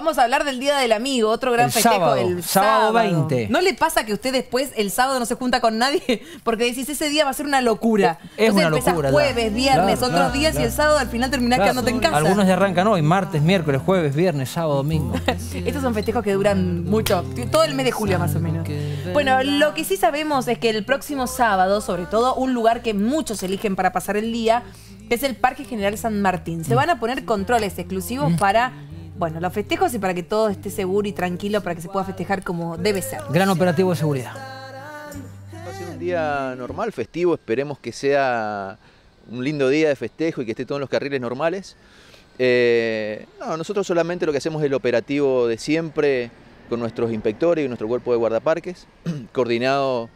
Vamos a hablar del Día del Amigo, otro gran El festejo sábado, el sábado 20. ¿No le pasa que usted después el sábado no se junta con nadie? Porque decís, ese día va a ser una locura. Es Entonces una empezás locura, jueves, viernes, Claro, otros claro, días y claro. el sábado al final terminás quedándote en casa. Algunos ya arrancan hoy, martes, miércoles, jueves, viernes, sábado, domingo. Estos son festejos que duran mucho, todo el mes de julio más o menos. Bueno, lo que sí sabemos es que el próximo sábado, sobre todo, un lugar que muchos eligen para pasar el día, es el Parque General San Martín. Se van a poner controles exclusivos para, bueno, los festejos y para que todo esté seguro y tranquilo, para que se pueda festejar como debe ser. Gran operativo de seguridad. Va a ser un día normal, festivo, esperemos que sea un lindo día de festejo y que esté todo en los carriles normales. Eh, no, nosotros solamente lo que hacemos es el operativo de siempre con nuestros inspectores y nuestro cuerpo de guardaparques, coordinado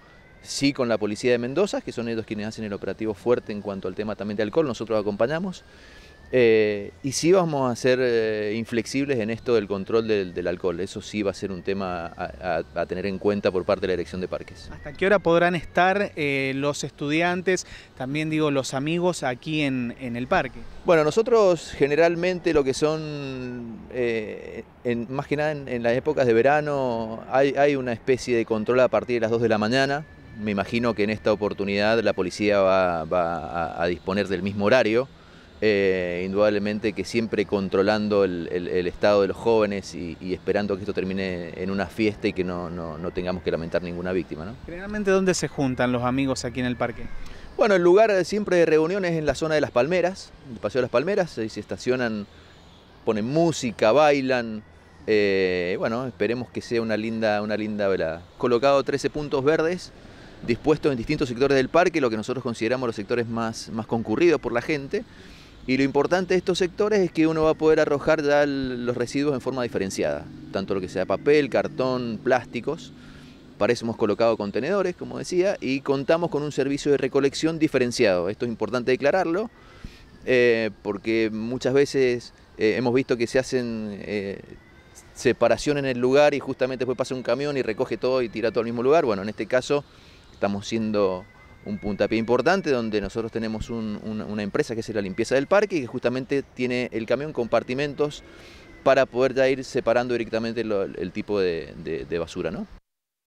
sí con la policía de Mendoza, que son ellos quienes hacen el operativo fuerte en cuanto al tema también de alcohol, nosotros acompañamos. Eh, y sí vamos a ser eh, inflexibles en esto del control del, del alcohol, eso sí va a ser un tema a, a- a tener en cuenta por parte de la dirección de parques. ¿Hasta qué hora podrán estar eh, los estudiantes, también digo los amigos aquí en, en el parque? Bueno, nosotros generalmente lo que son, en- más que nada en, en las épocas de verano, hay, hay una especie de control a partir de las 2 de la mañana. Me imagino que en esta oportunidad la policía va, va a, a disponer del mismo horario. Eh, indudablemente que siempre controlando el, el- el estado de los jóvenes y, y esperando que esto termine en una fiesta y que no, no- no tengamos que lamentar ninguna víctima. ¿no? Generalmente, ¿dónde se juntan los amigos aquí en el parque? Bueno, el lugar siempre de reunión es en la zona de las palmeras, el Paseo de las Palmeras, ahí se estacionan, ponen música, bailan. eh, bueno, esperemos que sea una linda, una linda velada. Colocado 13 puntos verdes, dispuestos en distintos sectores del parque, lo que nosotros consideramos los sectores más, más concurridos por la gente. Y lo importante de estos sectores es que uno va a poder arrojar ya los residuos en forma diferenciada, tanto lo que sea papel, cartón, plásticos. Para eso hemos colocado contenedores, como decía, y contamos con un servicio de recolección diferenciado. Esto es importante declararlo, eh, porque muchas veces eh, hemos visto que se hacen eh, separación en el lugar y justamente después pasa un camión y recoge todo y tira todo al mismo lugar. Bueno, en este caso estamos siendo un puntapié importante donde nosotros tenemos un- una, empresa que es la limpieza del parque y que justamente tiene el camión compartimentos para poder ya ir separando directamente el tipo de- de basura, ¿no?